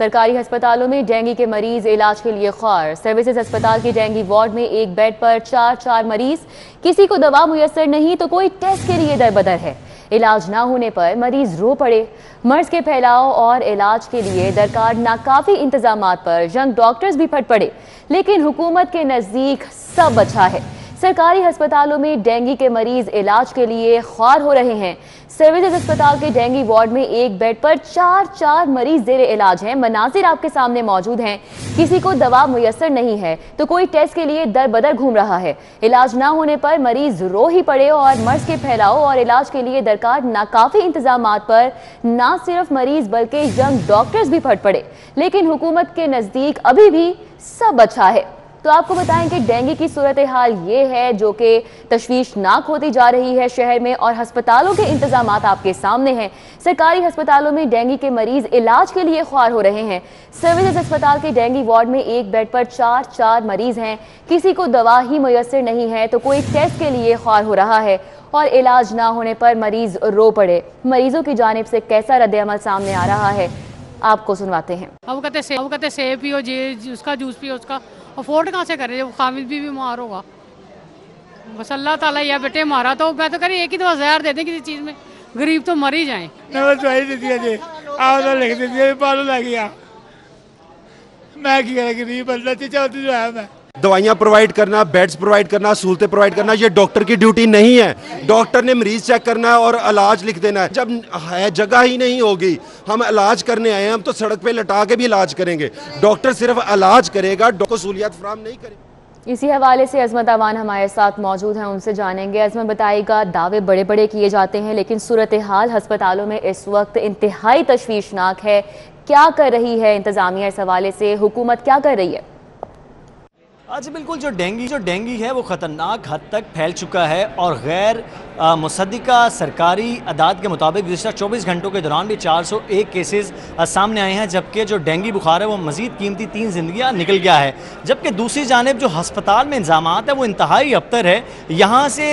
सरकारी अस्पतालों में डेंगू के मरीज़ इलाज के लिए ख्वार सर्विसेज़ अस्पताल के डेंगू वार्ड में एक बेड पर चार चार मरीज़। किसी को दवा मुयसर नहीं तो कोई टेस्ट के लिए दरबदर है। इलाज ना होने पर मरीज़ रो पड़े। मर्ज के फैलाव और इलाज के लिए दरकार नाकाफी इंतज़ाम पर यंग डॉक्टर्स भी फट पड़े। लेकिन हुकूमत के नज़दीक सब अच्छा है। सरकारी अस्पतालों में डेंगू के मरीज़ इलाज के लिए ख्वार हो रहे हैं। सर्विसेज़ अस्पताल के डेंगू वार्ड में एक बेड पर चार चार मरीज़ जेर इलाज हैं। मनाजिर आपके सामने मौजूद हैं। किसी को दवा मुयसर नहीं है तो कोई टेस्ट के लिए दर बदर घूम रहा है। इलाज ना होने पर मरीज़ रो ही पड़े और मर्ज के फैलाव और इलाज के लिए दरकार नाकाफी इंतज़ाम पर ना सिर्फ़ मरीज़ बल्कि यंग डॉक्टर्स भी फट पड़े। लेकिन हुकूमत के नज़दीक अभी भी सब अच्छा है। तो आपको बताएँ कि डेंगू की सूरत हाल ये है जो कि तशवीशनाक होती जा रही है शहर में और हस्पतालों के इंतज़ाम आपके सामने हैं। सरकारी अस्पतालों में डेंगू के मरीज़ इलाज के लिए ख्वार हो रहे हैं। सर्विसेज़ अस्पताल के डेंगू वार्ड में एक बेड पर चार चार मरीज़ हैं। किसी को दवा ही मुयसर नहीं है तो कोई टेस्ट के लिए ख्वार हो रहा है और इलाज ना होने पर मरीज़ रो पड़े। मरीजों की जानब से कैसा रद्दमल सामने आ रहा है, आपको सुनवाते हैं। अब कहते सेब कहते सेब पियो जे उसका जूस पियो, उसका। अफोर्ड कहाँ से करें? जब खामिद भी बीमार होगा। बस अल्लाह ताला या बेटे मारा तो मैं तो कह रही एक ही दफ़ा जहर दे दें किसी चीज़ में। गरीब तो मर ही जाए। आप लिख दी है लग गया। मैं गरीब बंदा जो है मैं। दवाइयाँ प्रोवाइड करना बेड्स प्रोवाइड करना, सहूलतें प्रोवाइड करना, ये डॉक्टर की ड्यूटी नहीं है। डॉक्टर ने मरीज़ चेक करना है और इलाज लिख देना है। जब है, जगह ही नहीं होगी, हम इलाज करने आए हैं, हम तो सड़क पे लटा के भी इलाज करेंगे। डॉक्टर सिर्फ़ इलाज करेगा डॉक्टर सहूलियात फ्राहम नहीं करेगा। इसी हवाले से अजमत अवान हमारे साथ मौजूद हैं, उनसे जानेंगे। अजमत बताएगा दावे बड़े बड़े किए जाते हैं, लेकिन सूरत हाल हस्पतालों में इस वक्त इंतहाई तशवीशनाक है। क्या कर रही है इंतजामिया इस हवाले से? हुकूमत क्या कर रही है? आज बिल्कुल जो डेंगू जो डेंगू है, वो ख़तरनाक हद तक फैल चुका है और गैर मुसदा सरकारी अदाद के मुताबिक गुजशत चौबीस घंटों के दौरान भी 401 केसेस सामने आए हैं, जबकि जो डेंगू बुखार है, वो मजीद कीमती तीन जिंदगियाँ निकल गया है। जबकि दूसरी जानब जो हस्पताल में इंजाम है, वो इंतहाई अबतर है। यहाँ से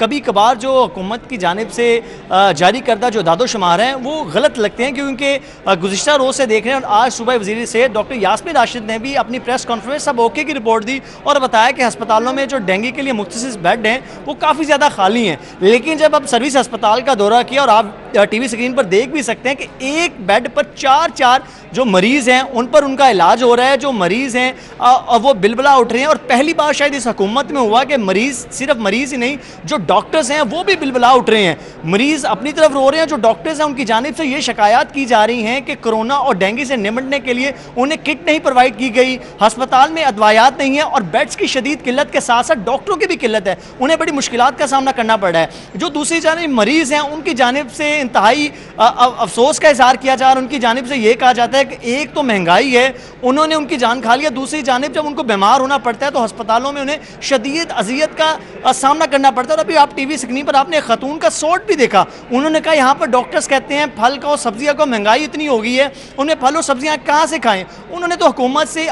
कभी कभार जो हुकूमत की जानब से जारी करदा जो दादोशुमार हैं, वो गलत लगते हैं, क्योंकि गुजशत रोज़ से देख रहे हैं और आज सुबह वजी से डॉक्टर यासमिन राशिद ने भी अपनी प्रेस कॉन्फ्रेंस, सब ओके की रिपोर्ट दी और बताया कि अस्पतालों में जो डेंगू के लिए मुख्त बेड हैं, वो काफ़ी ज़्यादा खाली हैं। लेकिन जब अब सर्विस अस्पताल का दौरा किया और आप टीवी स्क्रीन पर देख भी सकते हैं कि एक बेड पर चार चार जो मरीज़ हैं, उन पर उनका इलाज हो रहा है, जो मरीज़ हैं वो बिलबला उठ रहे हैं। और पहली बार शायद इस हुकूमत में हुआ कि मरीज़, सिर्फ़ मरीज़ ही नहीं, जो डॉक्टर्स हैं, वो भी बिलबला उठ रहे हैं। मरीज़ अपनी तरफ़ रो रहे हैं, जो डॉक्टर्स हैं, उनकी जानब से ये शिकायत की जा रही हैं कि कोरोना और डेंगू से निमटने के लिए उन्हें किट नहीं प्रोवाइड की गई। हस्पताल में अदवायात नहीं है और बेड्स की शदीद किल्लत के साथ साथ डॉक्टरों की भी किल्लत है। उन्हें बड़ी मुश्किल का सामना करना पड़ रहा है। जो दूसरी जानब मरीज़ हैं, उनकी जानब से इंतहाई अफसोस का इजहार किया जा रहा है। उनकी जानब से ये कहा जाता है कि एक तो महँगाई है, उन्होंने उनकी जान खा लिया दूसरी जानब जब उनको बीमार होना पड़ता है तो अस्पतालों में उन्हें शदीद अजियत का सामना करना पड़ता है। और अभी आप टी वी स्क्रीन पर आपने खतून का सोट भी देखा। उन्होंने कहा यहाँ पर डॉक्टर्स कहते हैं, फल का और सब्ज़ियाँ को महँगाई इतनी हो गई है, उन्हें फल और सब्ज़ियाँ कहाँ से खाएँ? उन्होंने तो हुकूमत से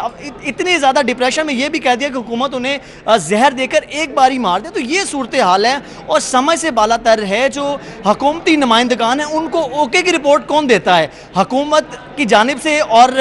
इतनी ज़्यादा डिप्रेशन में ये भी दिया कि हुकूमत उन्हें जहर देकर एक बार ही मार दे। तो ये सूरत हाल है और समय से बाला तर है जो हकूमती नुमाइंदगान है, उनको ओके की रिपोर्ट कौन देता है? हुकूमत की जानब से और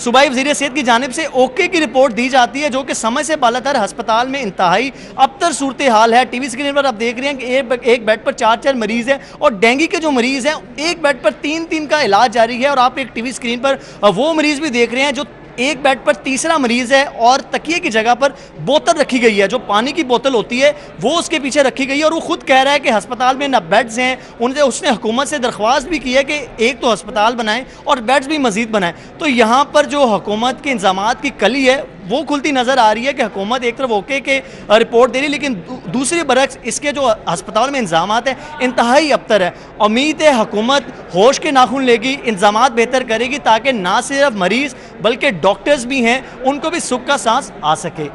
सूबाई वजी सेहत की जानब से ओके की रिपोर्ट दी जाती है, जो कि समय से बाला तर अस्पताल में इंतहाई अबतर सूरत हाल है। टी वी स्क्रीन पर आप देख रहे हैं कि एक बेड पर चार चार मरीज़ हैं और डेंगू के जो मरीज़ हैं, एक बेड पर तीन तीन का इलाज जारी है और आप एक टी वी स्क्रीन पर वो मरीज़ भी देख रहे हैं जो एक बेड पर तीसरा मरीज़ है और तकिए की जगह पर बोतल रखी गई है। जो पानी की बोतल होती है, वो उसके पीछे रखी गई है और वो खुद कह रहा है कि अस्पताल में न बेड्स हैं। उनसे, उसने हुकूमत से दरख्वास्त भी की है कि एक तो अस्पताल बनाएँ और बेड्स भी मजीद बनाएँ। तो यहाँ पर जो हुकूमत के इंजाम की कली है, वो खुलती नज़र आ रही है कि हुकूमत एक तरफ़ ओके के रिपोर्ट दे रही लेकिन दूसरी बरक्स इसके जो अस्पताल में इंजाम हैं, इंतहाई अबतर है। उम्मीद है हुकूमत होश के नाखून लेगी इंजाम बेहतर करेगी ताकि ना सिर्फ़ मरीज़ बल्कि डॉक्टर्स भी हैं, उनको भी सुख का सांस आ सके।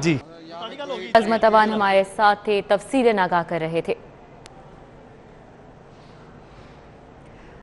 जी। अजमत अबान हमारे साथ थे, तफसीरें नागा कर रहे थे।